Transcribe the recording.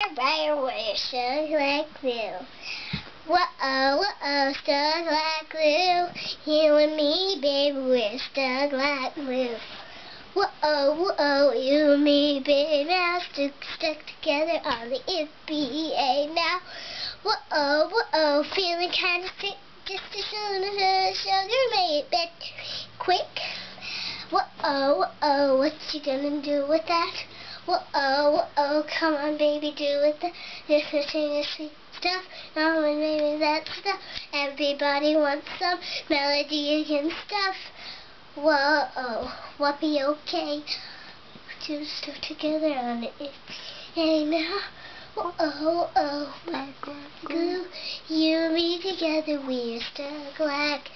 Away, stuck like glue. Whoa, whoa, stuck like glue. You and me, baby, we're stuck like glue. Whoa, whoa, you and me, baby, now stuck, stuck together on the NBA now. Whoa, whoa, feeling kind of sick just as soon as the sugar made it better quick. Whoa, whoa, what you gonna do with that? Whoa, whoa, come on, baby, do it. This is singing sweet stuff. Oh, and maybe that stuff. Everybody wants some melody and stuff. Whoa, oh, what be okay? Two stuff together on it. Hey now. Whoa, oh, glue. You and me together, we're stuck like